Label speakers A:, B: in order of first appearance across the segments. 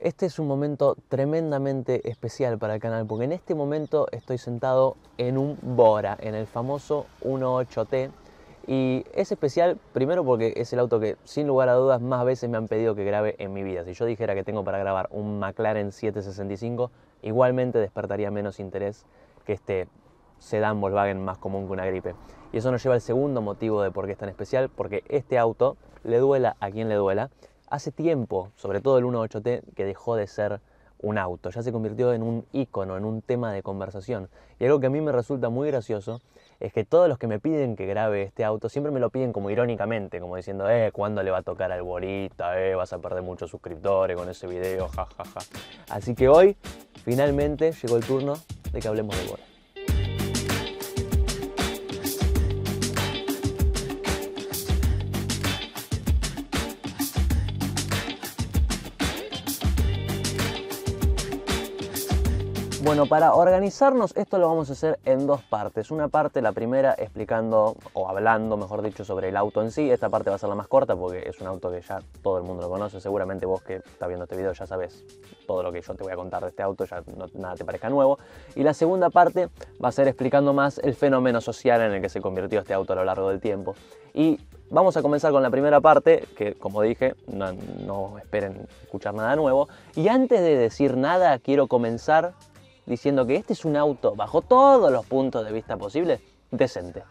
A: Este es un momento tremendamente especial para el canal porque en este momento estoy sentado en un Bora, en el famoso 18T. Y es especial primero porque es el auto que sin lugar a dudas más veces me han pedido que grabe en mi vida. Si yo dijera que tengo para grabar un McLaren 765, igualmente despertaría menos interés que este sedán Volkswagen más común que una gripe. Y eso nos lleva al segundo motivo de por qué es tan especial, porque este auto le duela a quien le duela hace tiempo, sobre todo el 1.8T, que dejó de ser un auto, ya se convirtió en un icono, en un tema de conversación. Y algo que a mí me resulta muy gracioso es que todos los que me piden que grabe este auto siempre me lo piden como irónicamente, como diciendo, eh, ¿cuándo le va a tocar al Borita? Eh, vas a perder muchos suscriptores con ese video, jajaja. Ja, ja. Así que hoy, finalmente, llegó el turno de que hablemos de Bora. Bueno, para organizarnos esto lo vamos a hacer en dos partes. Una parte, la primera, explicando o hablando, mejor dicho, sobre el auto en sí. Esta parte va a ser la más corta porque es un auto que ya todo el mundo lo conoce. Seguramente vos que estás viendo este video ya sabes todo lo que yo te voy a contar de este auto, ya no, nada te parezca nuevo. Y la segunda parte va a ser explicando más el fenómeno social en el que se convirtió este auto a lo largo del tiempo. Y vamos a comenzar con la primera parte, que como dije, no, no esperen escuchar nada nuevo. Y antes de decir nada, quiero comenzar diciendo que este es un auto, bajo todos los puntos de vista posibles, decente.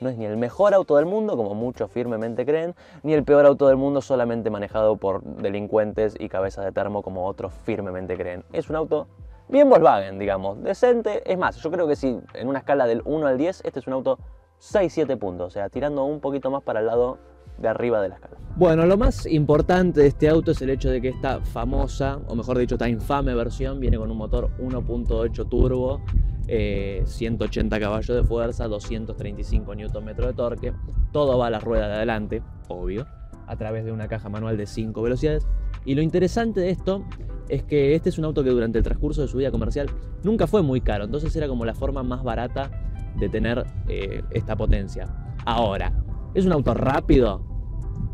A: No es ni el mejor auto del mundo, como muchos firmemente creen, ni el peor auto del mundo solamente manejado por delincuentes y cabezas de termo, como otros firmemente creen. Es un auto bien Volkswagen, digamos, decente. Es más, yo creo que si en una escala del 1 al 10, este es un auto 6-7 puntos, o sea, tirando un poquito más para el lado de arriba de la escala. Bueno, lo más importante de este auto es el hecho de que esta famosa, o mejor dicho, esta infame versión viene con un motor 1.8 turbo, 180 eh, caballos de fuerza, 235 Nm de torque, todo va a la rueda de adelante, obvio, a través de una caja manual de 5 velocidades. Y lo interesante de esto es que este es un auto que durante el transcurso de su vida comercial nunca fue muy caro, entonces era como la forma más barata de tener eh, esta potencia. Ahora, ¿Es un auto rápido?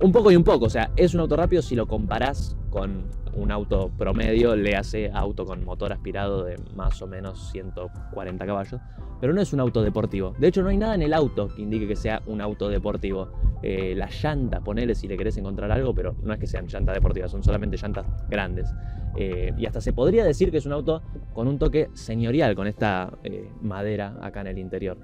A: Un poco y un poco, o sea, es un auto rápido si lo comparás con un auto promedio, le hace auto con motor aspirado de más o menos 140 caballos, pero no es un auto deportivo. De hecho, no hay nada en el auto que indique que sea un auto deportivo. Eh, las llantas, ponele si le querés encontrar algo, pero no es que sean llantas deportivas, son solamente llantas grandes. Eh, y hasta se podría decir que es un auto con un toque señorial, con esta eh, madera acá en el interior.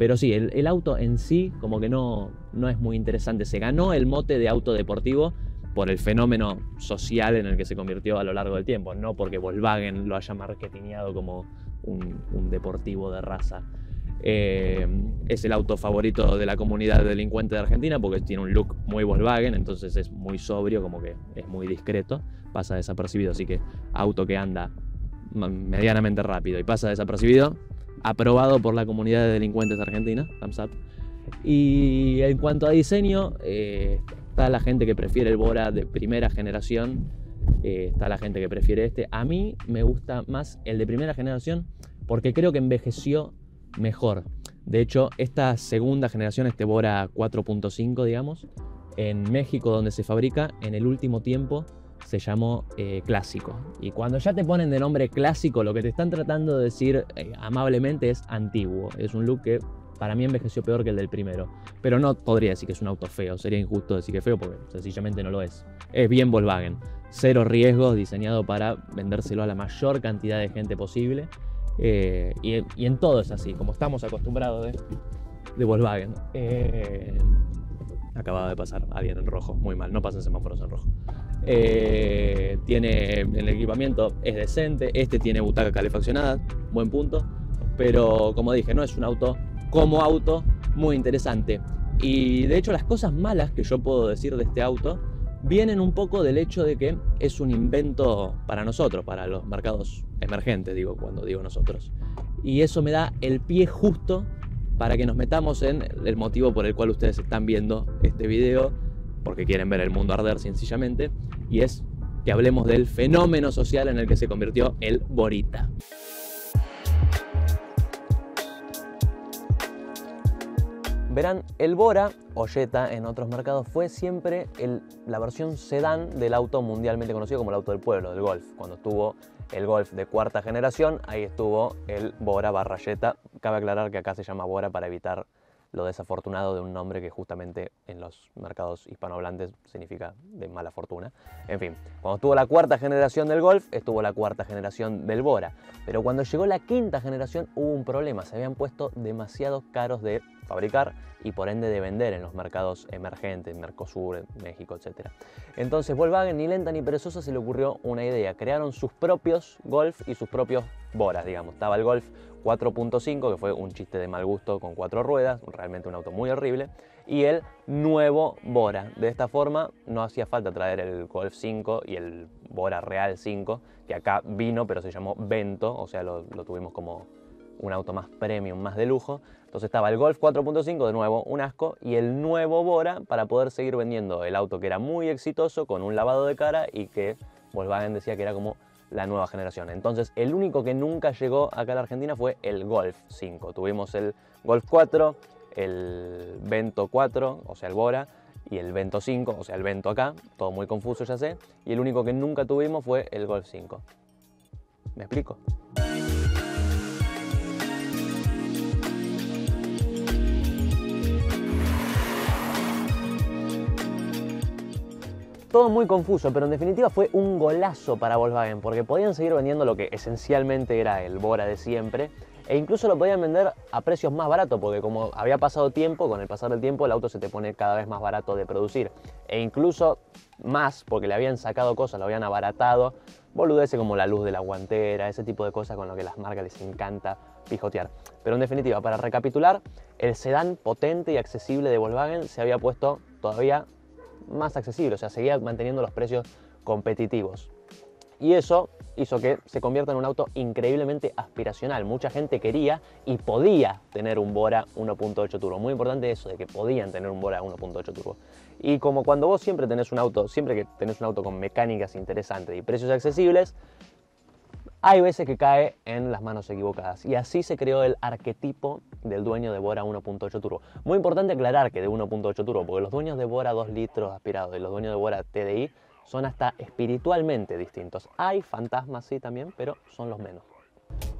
A: Pero sí, el, auto en sí como que no, no es muy interesante. Se ganó el mote de auto deportivo por el fenómeno social en el que se convirtió a lo largo del tiempo, no porque Volkswagen lo haya marketingado como un, deportivo de raza. Eh, es el auto favorito de la comunidad delincuente de Argentina porque tiene un look muy Volkswagen, entonces es muy sobrio, como que es muy discreto, pasa desapercibido, así que auto que anda medianamente rápido y pasa desapercibido, aprobado por la comunidad de delincuentes argentina, up. Y en cuanto a diseño, eh, está la gente que prefiere el Bora de primera generación, eh, está la gente que prefiere este. A mí me gusta más el de primera generación porque creo que envejeció mejor. De hecho, esta segunda generación, este Bora 4.5, digamos, en México donde se fabrica, en el último tiempo se llamó eh, clásico. Y cuando ya te ponen de nombre clásico, lo que te están tratando de decir eh, amablemente es antiguo. Es un look que para mí envejeció peor que el del primero. Pero no podría decir que es un auto feo. Sería injusto decir que es feo porque sencillamente no lo es. Es bien Volkswagen. Cero riesgos, diseñado para vendérselo a la mayor cantidad de gente posible. Eh, y, en todo es así, como estamos acostumbrados de, de Volkswagen. Acababa de pasar alguien en rojo, muy mal, no pasen semáforos en rojo. Eh, tiene el equipamiento es decente, este tiene butaca calefaccionada, buen punto, pero como dije, no es un auto como auto muy interesante. Y de hecho las cosas malas que yo puedo decir de este auto vienen un poco del hecho de que es un invento para nosotros, para los mercados emergentes, digo, cuando digo nosotros. Y eso me da el pie justo para que nos metamos en el motivo por el cual ustedes están viendo este video porque quieren ver el mundo arder sencillamente, y es que hablemos del fenómeno social en el que se convirtió el Verán, el Bora o Jetta en otros mercados fue siempre la versión sedán del auto mundialmente conocido como el auto del pueblo, del Golf. Cuando estuvo el Golf de cuarta generación, ahí estuvo el Bora barra Jetta. Cabe aclarar que acá se llama Bora para evitar lo desafortunado de un nombre que justamente en los mercados hispanohablantes significa de mala fortuna. En fin, cuando estuvo la cuarta generación del Golf, estuvo la cuarta generación del Bora. Pero cuando llegó la quinta generación hubo un problema, se habían puesto demasiado caros de fabricar y por ende de vender en los mercados emergentes, Mercosur, México, etc. Entonces Volkswagen ni lenta ni perezosa se le ocurrió una idea, crearon sus propios Golf y sus propios Boras, digamos. Estaba el Golf 4.5, que fue un chiste de mal gusto con cuatro ruedas, realmente un auto muy horrible, y el nuevo Bora. De esta forma no hacía falta traer el Golf 5 y el Bora Real 5, que acá vino pero se llamó Vento, o sea, lo, lo tuvimos como un auto más premium, más de lujo. Entonces estaba el Golf 4.5, de nuevo un asco, y el nuevo Bora para poder seguir vendiendo el auto que era muy exitoso, con un lavado de cara y que Volkswagen decía que era como la nueva generación. Entonces, el único que nunca llegó acá a la Argentina fue el Golf 5. Tuvimos el Golf 4, el Vento 4, o sea, el Bora, y el Vento 5, o sea, el Vento acá, todo muy confuso ya sé, y el único que nunca tuvimos fue el Golf 5. ¿Me explico? Todo muy confuso, pero en definitiva fue un golazo para Volkswagen, porque podían seguir vendiendo lo que esencialmente era el Bora de siempre, e incluso lo podían vender a precios más baratos, porque como había pasado tiempo, con el pasar del tiempo el auto se te pone cada vez más barato de producir, e incluso más, porque le habían sacado cosas, lo habían abaratado, boludeces como la luz de la guantera, ese tipo de cosas con lo que las marcas les encanta pijotear. Pero en definitiva, para recapitular, el sedán potente y accesible de Volkswagen se había puesto todavía más accesible, o sea, seguía manteniendo los precios competitivos. Y eso hizo que se convierta en un auto increíblemente aspiracional. Mucha gente quería y podía tener un Bora 1.8 turbo. Muy importante eso, de que podían tener un Bora 1.8 turbo. Y como cuando vos siempre tenés un auto, siempre que tenés un auto con mecánicas interesantes y precios accesibles, hay veces que cae en las manos equivocadas. Y así se creó el arquetipo del dueño de Bora 1.8 turbo. Muy importante aclarar que de 1.8 turbo, porque los dueños de Bora 2 litros aspirados y los dueños de Bora TDI son hasta espiritualmente distintos. Hay fantasmas, sí, también, pero son los menos.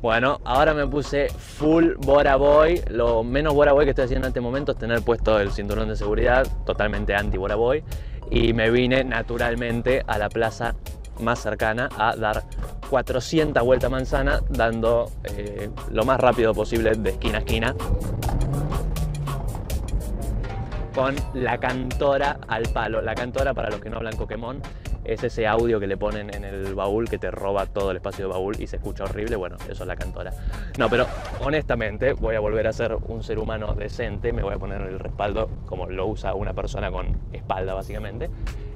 A: Bueno, ahora me puse full Bora Boy. Lo menos Bora Boy que estoy haciendo en este momento es tener puesto el cinturón de seguridad, totalmente anti Bora Boy. Y me vine naturalmente a la plaza más cercana a dar 400 vueltas manzana, dando eh, lo más rápido posible de esquina a esquina. Con la cantora al palo. La cantora, para los que no hablan Pokémon, es ese audio que le ponen en el baúl que te roba todo el espacio de baúl y se escucha horrible. Bueno, eso es la cantora. No, pero honestamente voy a volver a ser un ser humano decente. Me voy a poner el respaldo como lo usa una persona con espalda, básicamente.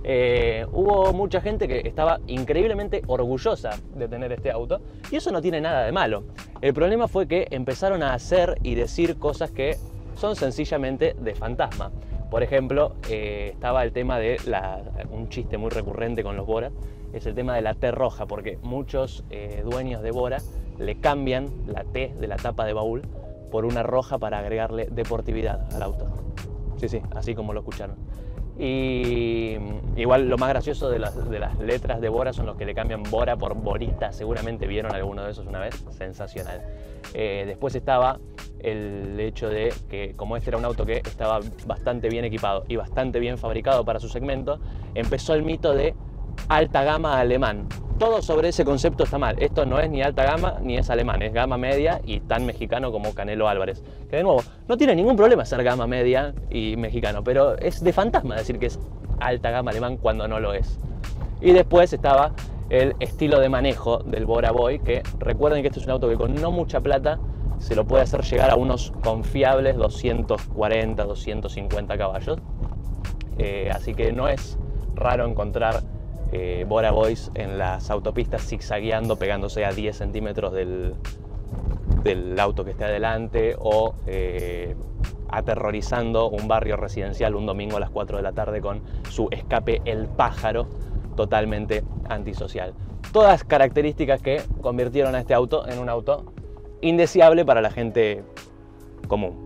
A: Eh, hubo mucha gente que estaba increíblemente orgullosa de tener este auto y eso no tiene nada de malo. El problema fue que empezaron a hacer y decir cosas que son sencillamente de fantasma. Por ejemplo, eh, estaba el tema de un chiste muy recurrente con los Bora, es el tema de la T roja, porque muchos eh, dueños de Bora le cambian la T de la tapa de baúl por una roja para agregarle deportividad al auto. Sí, sí, así como lo escucharon. Y igual lo más gracioso de las, letras de Bora son los que le cambian Bora por Borita. Seguramente vieron alguno de esos una vez. Sensacional. Eh, después estaba el hecho de que como este era un auto que estaba bastante bien equipado y bastante bien fabricado para su segmento, empezó el mito de alta gama alemán. Todo sobre ese concepto está mal. Esto no es ni alta gama ni es alemán, es gama media y tan mexicano como Canelo Álvarez. Que de nuevo, no tiene ningún problema ser gama media y mexicano, pero es de fantasma decir que es alta gama alemán cuando no lo es. Y después estaba el estilo de manejo del Bora Boy, que recuerden que este es un auto que con no mucha plata se lo puede hacer llegar a unos confiables 240, 250 caballos. Eh, así que no es raro encontrar eh, Bora Boys en las autopistas zigzagueando, pegándose a 10 centímetros del, del auto que esté adelante o eh, aterrorizando un barrio residencial un domingo a las 4 de la tarde con su escape El Pájaro totalmente antisocial. Todas características que convirtieron a este auto en un auto indeseable para la gente común.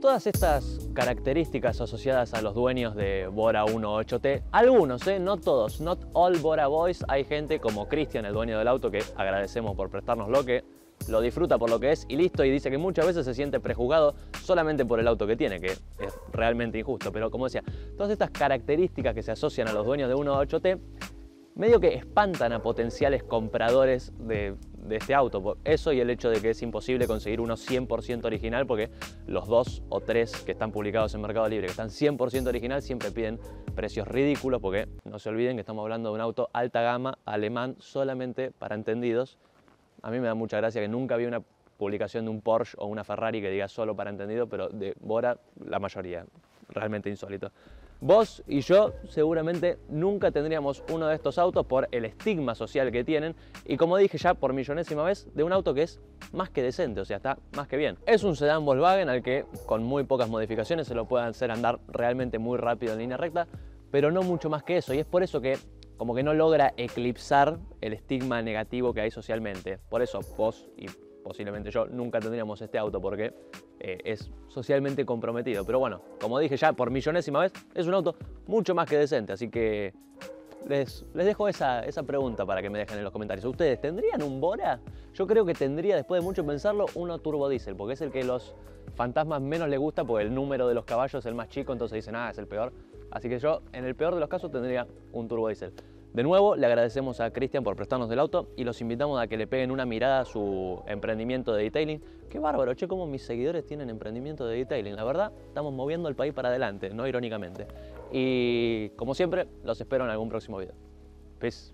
A: Todas estas características asociadas a los dueños de Bora 18T, algunos, ¿eh? no todos, not all Bora Boys, hay gente como Cristian, el dueño del auto, que agradecemos por prestárnoslo, que lo disfruta por lo que es y listo, y dice que muchas veces se siente prejuzgado solamente por el auto que tiene, que es realmente injusto. Pero como decía, todas estas características que se asocian a los dueños de 18T, medio que espantan a potenciales compradores de, este auto. Eso y el hecho de que es imposible conseguir uno 100% original porque los dos o tres que están publicados en Mercado Libre que están 100% original siempre piden precios ridículos porque no se olviden que estamos hablando de un auto alta gama alemán solamente para entendidos a mí me da mucha gracia que nunca vi una publicación de un Porsche o una Ferrari que diga solo para entendido, pero de Bora la mayoría, realmente insólito. Vos y yo seguramente nunca tendríamos uno de estos autos por el estigma social que tienen y como dije ya por millonésima vez, de un auto que es más que decente, o sea, está más que bien. Es un sedán Volkswagen al que con muy pocas modificaciones se lo puede hacer andar realmente muy rápido en línea recta, pero no mucho más que eso y es por eso que como que no logra eclipsar el estigma negativo que hay socialmente. Por eso vos y posiblemente yo nunca tendríamos este auto porque eh, es socialmente comprometido. Pero bueno, como dije ya por millonésima vez, es un auto mucho más que decente. Así que les, les dejo esa, esa, pregunta para que me dejen en los comentarios. ¿Ustedes tendrían un Bora? Yo creo que tendría, después de mucho pensarlo, uno turbo diésel, porque es el que los fantasmas menos les gusta, porque el número de los caballos es el más chico, entonces dicen, ah, es el peor. Así que yo, en el peor de los casos, tendría un turbo diesel. De nuevo, le agradecemos a Cristian por prestarnos el auto y los invitamos a que le peguen una mirada a su emprendimiento de detailing. Qué bárbaro, che, cómo mis seguidores tienen emprendimiento de detailing. La verdad, estamos moviendo el país para adelante, no irónicamente. Y como siempre, los espero en algún próximo video. Peace.